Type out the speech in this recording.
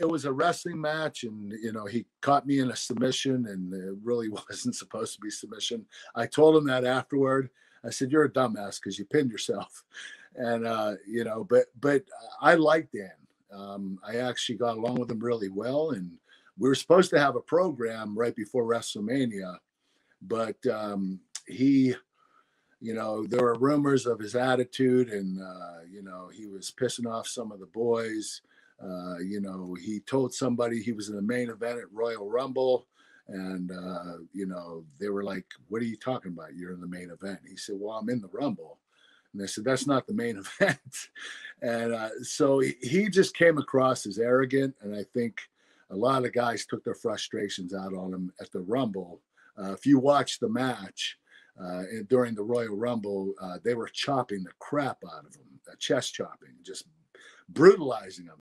it was a wrestling match, and you know he caught me in a submission, and it really wasn't supposed to be submission. I told him that afterward. I said, "You're a dumbass because you pinned yourself," and uh, you know, but but I like Dan. Um, I actually got along with him really well, and we were supposed to have a program right before WrestleMania, but um, he you know, there were rumors of his attitude, and uh, you know, he was pissing off some of the boys. Uh, you know, he told somebody he was in the main event at Royal Rumble, and uh, you know, they were like, "What are you talking about? You're in the main event." He said, "Well, I'm in the Rumble," and they said, "That's not the main event." and uh, so he, he just came across as arrogant, and I think a lot of guys took their frustrations out on him at the Rumble. Uh, if you watch the match uh, during the Royal Rumble, uh, they were chopping the crap out of him, uh, chest chopping, just brutalizing him.